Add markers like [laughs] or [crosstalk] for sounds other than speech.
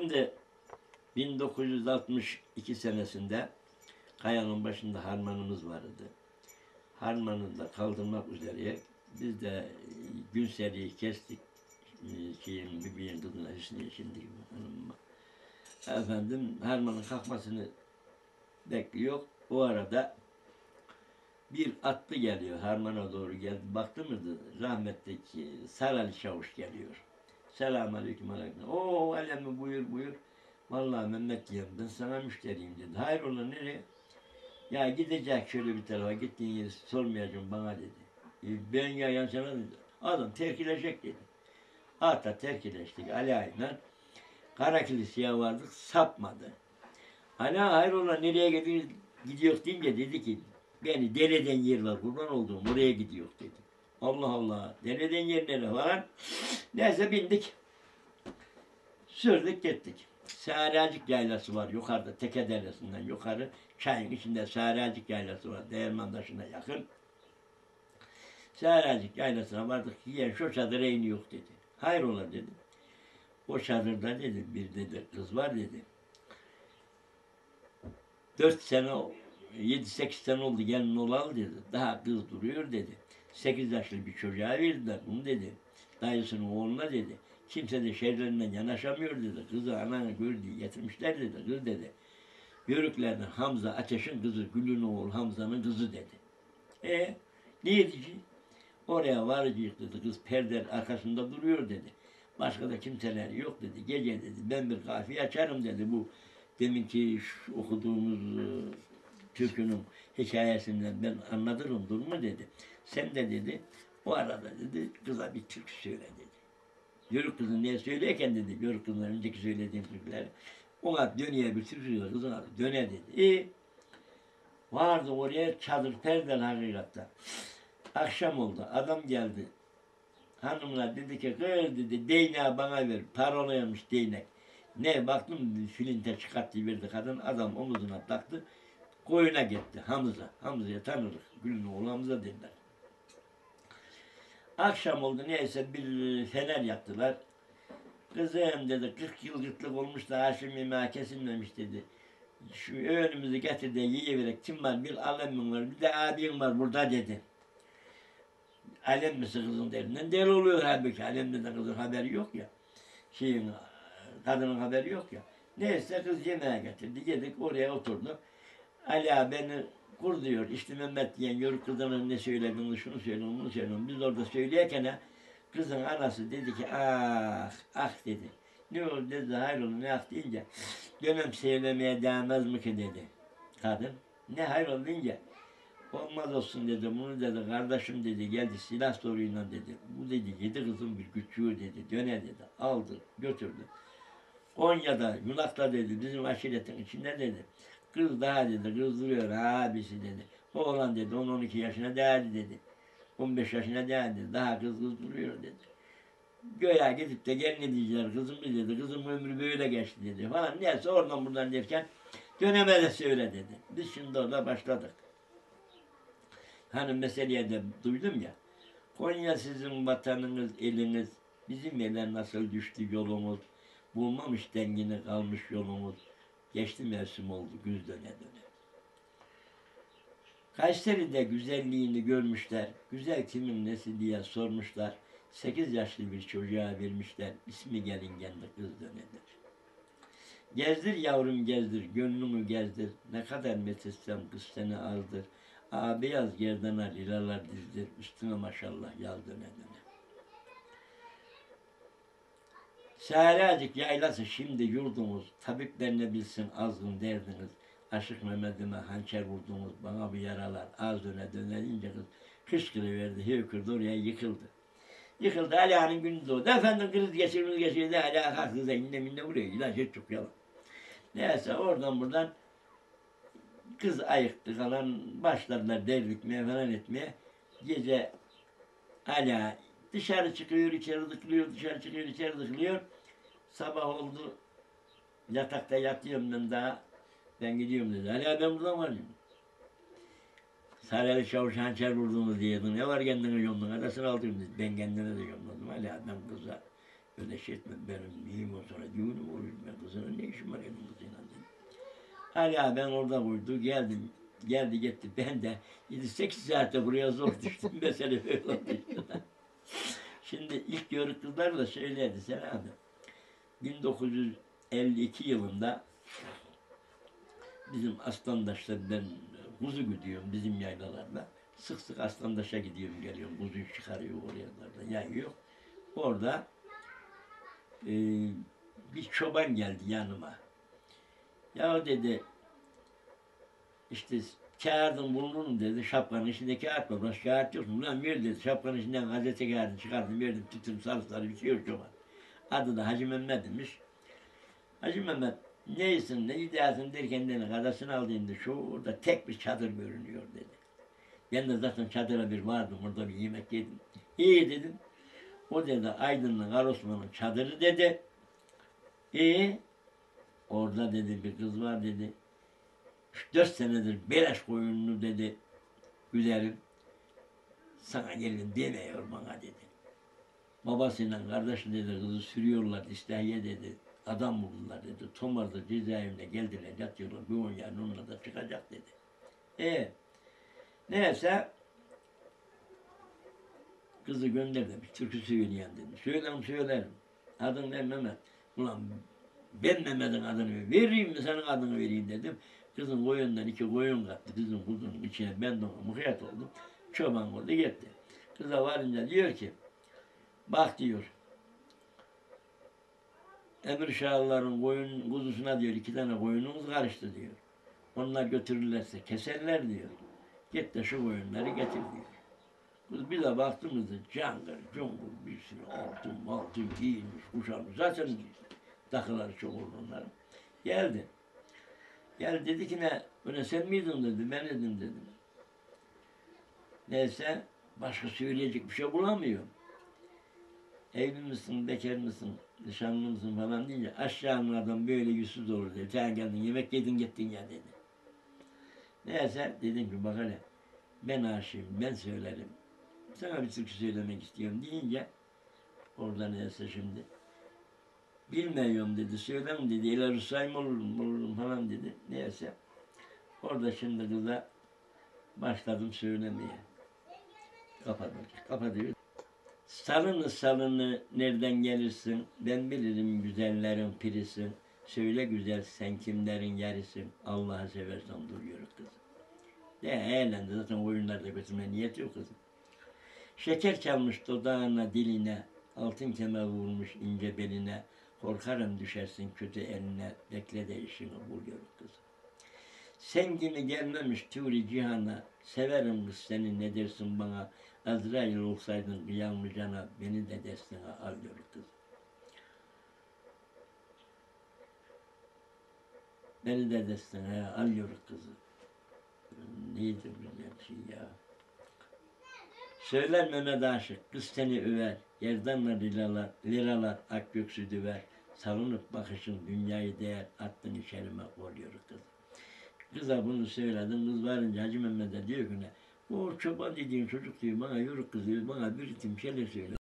Şimdi 1962 senesinde Kaya'nın başında harmanımız vardı. Harmanı da kaldırmak üzere biz de gün seriyi kestik. Şeyin, Bibi'nin kızına Hüsniye şimdi hanımıma. Efendim harmanın kalkmasını bekliyor. O arada bir atlı geliyor harmana doğru geldi. Baktı mıydı rahmetteki Sarali Çavuş geliyor. Selamun aleyküm aleyküm. Oo alemi buyur buyur. Vallahi Mehmet diyeyim ben sana müşteriyim dedi. Hayrola nereye? Ya gidecek şöyle bir tarafa gittiğin yeri sormayacağım bana dedi. E, ben ya yan sana dedi. Adam terkileşecek dedi. Hatta terkileştik Ali Ay'la. Karakiliseye vardık sapmadı. Ana hayrola nereye gidiyor, gidiyor deyince dedi ki beni dereden yer var kurban olduğum oraya gidiyor dedi. Allah Allah dereden yer nere falan. Neyse bindik. Sürdük gittik. Saracık yaylası var yukarıda Teke Deresi'nden yukarı. Çayın içinde Saracık yaylası var. Değirmandaşı'na yakın. Saracık yaylasına vardık. Yiyen şu çadıra iniyor dedi. Hayrola dedi. O çadırda dedi bir dedi kız var dedi. Dört sene, yedi sekiz sene oldu gelin olalı dedi. Daha kız duruyor dedi. Sekiz yaşlı bir çocuğa verdiler bunu dedi. Dayısının oğluna dedi. Kimse de şehirlerinden yanaşamıyor dedi. Kızı ananı gör diye getirmişler dedi. Kız dedi. Yörüklerden Hamza Ateş'in kızı Gül'ün oğlu Hamza'nın kızı dedi. E ne edici? Oraya varacak dedi. Kız perder arkasında duruyor dedi. Başka da kimseler yok dedi. Gece dedi ben bir kafiye açarım dedi. Bu deminki okuduğumuz e, türkünün hikayesinden ben anlatırım durumu dedi. Sen de dedi o arada dedi kıza bir türkü söyle dedi. Yörük kızın niye söyleyken dedi, Yörük kızın önceki söylediğim türküleri. Ona dönüye bir türkü söyle, kızın adı döne dedi. E, vardı oraya çadır perden hakikaten. Akşam oldu, adam geldi. Hanımlar dedi ki, kız dedi, değneği bana ver, parolayamış değnek. Ne baktım filinte çıkarttı verdi kadın, adam omuzuna taktı. Koyuna gitti Hamza. Hamza'ya tanırız. Gülün oğlu Hamza dediler. Akşam oldu neyse bir fener yaktılar. Kızım dedi 40 yıl gırtlık olmuş da Haşim yemeği kesilmemiş dedi. Şu öğünümüzü getir de yiyiverek kim var bir alemin var bir de abin var burada dedi. Alem misin kızın derinden deli oluyor halbuki alemde de kızın haberi yok ya. Şeyin kadının haberi yok ya. Neyse kız yemeğe getirdi yedik oraya oturdu. Ali beni kur diyor. İşte Mehmet diyen yörük kızına ne söyledin, şunu söyle, bunu söyle. Biz orada söyleyerken kızın anası dedi ki ah ah dedi. Ne oldu dedi hayrola ne ah deyince dönem söylemeye değmez mi ki dedi kadın. Ne hayrola deyince olmaz olsun dedi bunu dedi kardeşim dedi geldi silah soruyla dedi. Bu dedi yedi kızın bir küçüğü dedi döne dedi aldı götürdü. Konya'da Yunak'ta dedi bizim aşiretin içinde dedi. Kız daha dedi kızdırıyor abisi dedi. Oğlan dedi 10-12 yaşına değerli dedi. 15 yaşına değerli dedi. Daha kız kızdırıyor dedi. Göya gidip de gel ne diyecekler kızım dedi. Kızım ömrü böyle geçti dedi falan. Neyse oradan buradan derken döneme de söyle dedi. Biz şimdi orada başladık. Hani meseleye de duydum ya. Konya sizin vatanınız, eliniz. Bizim ele nasıl düştü yolumuz. Bulmamış dengini kalmış yolumuz. Geçti mevsim oldu güz döne döne. Kayseri'de güzelliğini görmüşler. Güzel kimin nesi diye sormuşlar. Sekiz yaşlı bir çocuğa vermişler. İsmi gelingen de kız dönedir. Gezdir yavrum gezdir, gönlümü gezdir. Ne kadar methetsem kız seni azdır. Aa beyaz gerdana lilalar dizdir. Üstüne maşallah yaz döne döne. Saracık yaylası şimdi yurdumuz, tabipler ne bilsin azgın derdiniz. Aşık Mehmet'ime hançer vurdunuz, bana bu yaralar az döne dönelince kız kışkırıverdi, hevkırdı oraya yıkıldı. Yıkıldı, Ala'nın günü doğdu. Efendim kriz geçirmiş geçirdi, Ala kalktı zenginde minne buraya, ilaç hiç çok yalan. Neyse oradan buradan kız ayıktı kalan başladılar devritmeye falan etmeye. Gece Ala dışarı çıkıyor, içeri dıklıyor, dışarı çıkıyor, içeri dıklıyor. Sabah oldu, yatakta yatıyorum ben daha. Ben gidiyorum dedi. Hala ben buradan varım. Saraylı çavuş hançer vurduğunu diyordun. Ne var kendine yolun? Arasını aldım dedi. Ben kendine de yolladım. Hala ben kıza öyle şey etmem. Benim neyim o sonra düğünüm olur. Ben kıza var elimizle dedi. Ali abi ben orada koydu geldim. Geldi gitti. Ben de 7-8 saatte buraya zor düştüm. [laughs] Mesele böyle oldu. Şimdi ilk yörük kızlar da söyledi Selahattin. 1952 yılında bizim aslandaşlar ben kuzu gidiyorum bizim yaylalarda. Sık sık aslandaşa gidiyorum geliyorum. Kuzuyu çıkarıyor oralarda yayıyor. Orada e, bir çoban geldi yanıma. Ya dedi işte kağıdın bulurum dedi. Şapkanın içinde kağıt var. Başka kağıt yok mu? Lan ver dedi. Şapkanın içinden gazete kağıdını çıkardım. Verdim tütüm sarı sarı bitiyor çoban. Adı da Hacı Mehmet'miş. Hacı Mehmet neysin ne gidersin derken dedi kadasını aldığında şurada tek bir çadır görünüyor dedi. Ben de zaten çadıra bir vardım orada bir yemek yedim. İyi dedim. O dedi Aydın'ın Karosman'ın çadırı dedi. İyi. Orada dedi bir kız var dedi. 3-4 senedir beleş koyunlu dedi. Güzelim. Sana gelin demiyor bana dedi. Babasıyla kardeşi dedi kızı sürüyorlar İslahiye dedi. Adam buldular dedi. Tomar'da cezaevine geldiler yatıyorlar. Bir on yarın onunla da çıkacak dedi. E neyse kızı gönder demiş. Türkü söyleyen demiş. Söylerim söylerim. Adın ne Mehmet? Ulan ben Mehmet'in adını vereyim mi senin adını vereyim dedim. Kızın koyundan iki koyun kattı. Kızın kuzunun içine ben de ona muhiyet oldum. Çoban oldu gitti. Kıza varınca diyor ki bak diyor Emir Şahlıların koyun kuzusuna diyor iki tane koyunumuz karıştı diyor. Onlar götürürlerse keserler diyor. Git de şu koyunları getir diyor. Kız bir de baktığımızda cangır, cungur bir sürü altın, altın giyinmiş, kuşanmış. Zaten takıları çok oldu. Geldi. Geldi dedi ki ne, öyle sen miydin dedi, ben dedim dedim. Neyse, başka söyleyecek bir şey bulamıyorum. Evli misin, bekar mısın, nişanlı mısın falan deyince aşağının adam böyle yüzsüz olur dedi. Sen geldin, yemek yedin gittin ya dedi. Neyse dedim ki bak hele, ben aşığım, ben söylerim. Sana bir türkü söylemek istiyorum deyince oradan neyse şimdi bilmiyorum dedi, söylem dedi, ileri sayım olurum, olurum falan dedi. Neyse orada şimdi de başladım söylemeye. Kapadım, kapatıyor. Salını salını nereden gelirsin? Ben bilirim güzellerin pirisin. Söyle güzel sen kimlerin yerisin? Allah'ı seversen dur yürü kızım. De eğlendi zaten oyunlarda götürme niyet yok kızım. Şeker çalmış dudağına diline, altın kemer vurmuş ince beline. Korkarım düşersin kötü eline, bekle de işini buluyor kızım. Sen gibi gelmemiş turi cihana, severim kız seni ne dersin bana. Azrail olsaydın kıyamlı cana, beni de destine alıyor kız. Beni de destine alıyor kızı. Neydi güzel şey ya. Söyler Mehmet Aşık, kız seni över, yerdanla liralar, liralar ak göksü düver, salınıp bakışın dünyayı değer, attın içerime oluyor kız. Kıza bunu söyledim, kız varınca Hacı Mehmet'e diyor ki ne, bu çoban dediğin çocuk diyor, bana yürü kız diyor, bana bir ritim şeyler söyle.